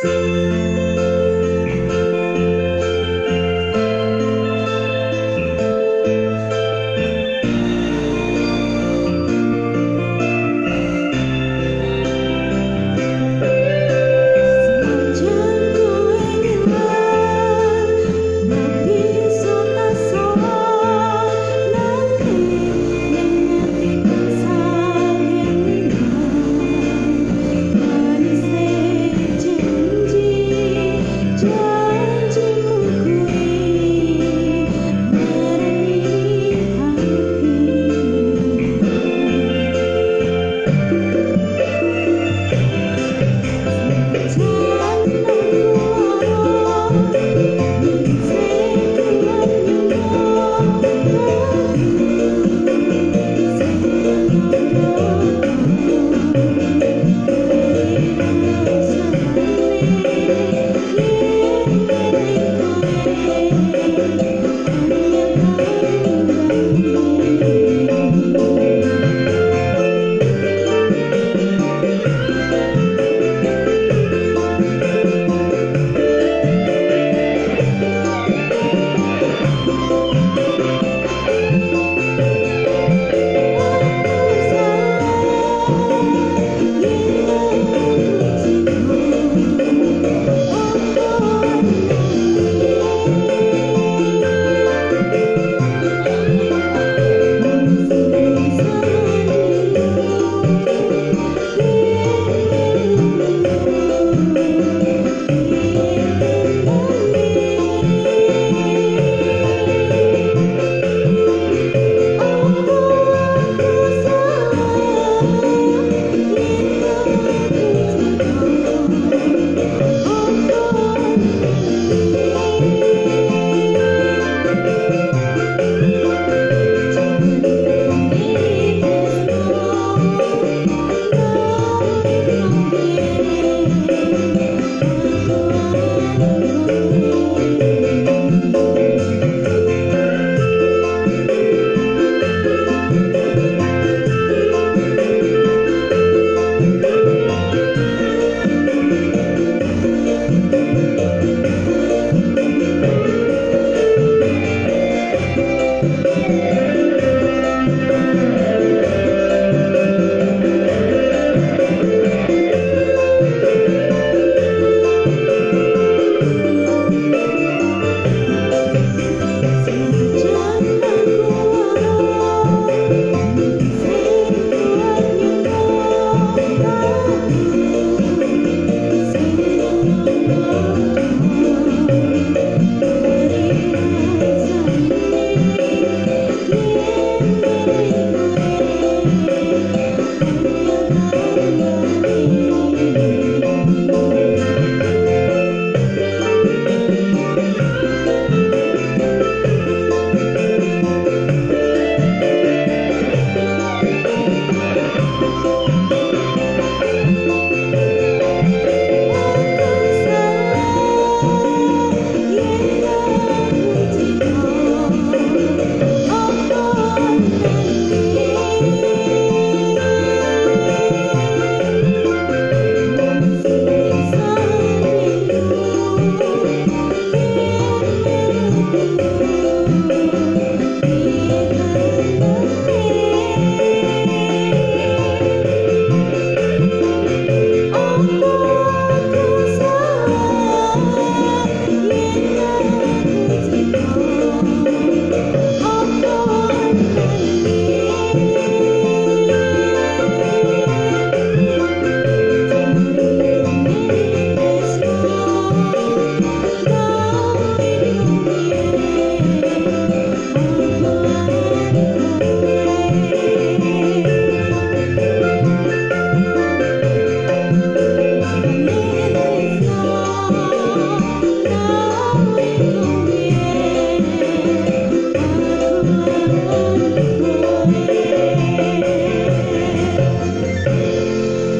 Thank Lord.